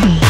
Bye.